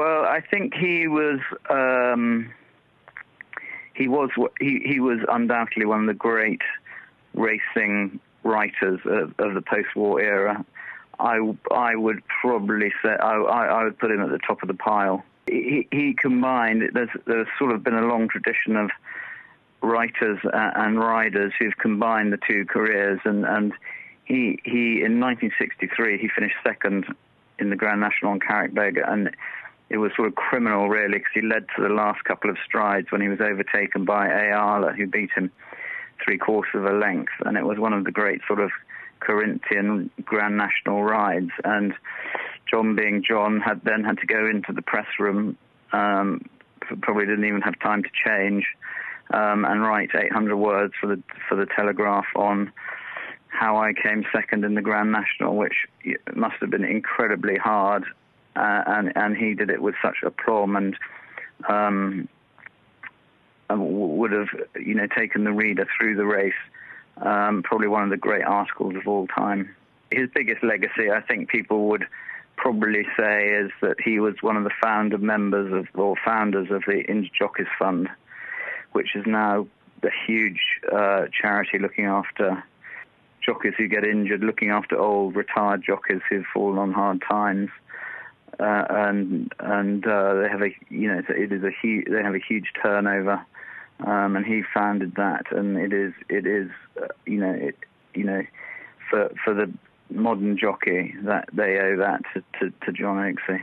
Well, I think he was um, he was he he was undoubtedly one of the great racing writers of, of the post-war era. I I would probably say I, I would put him at the top of the pile. He, he combined there's there's sort of been a long tradition of writers and riders who've combined the two careers and and he he in 1963 he finished second in the Grand National on Carrickbeg and it was sort of criminal, really, because he led to the last couple of strides when he was overtaken by Ayala, who beat him three quarters of a length. And it was one of the great sort of Corinthian Grand National rides. And John, being John, had then had to go into the press room. Um, probably didn't even have time to change um, and write 800 words for the for the Telegraph on how I came second in the Grand National, which must have been incredibly hard uh, and and he did it with such aplomb and um, would have you know taken the reader through the race. Um, probably one of the great articles of all time. His biggest legacy, I think, people would probably say, is that he was one of the founder members of or founders of the Injured Jockeys Fund, which is now a huge uh, charity looking after jockeys who get injured, looking after old retired jockeys who've fallen on hard times uh, and and uh, they have a you know it is a huge they have a huge turnover, um, and he founded that, and it is it is uh, you know it you know for for the modern jockey that they owe that to, to, to John Oaksey.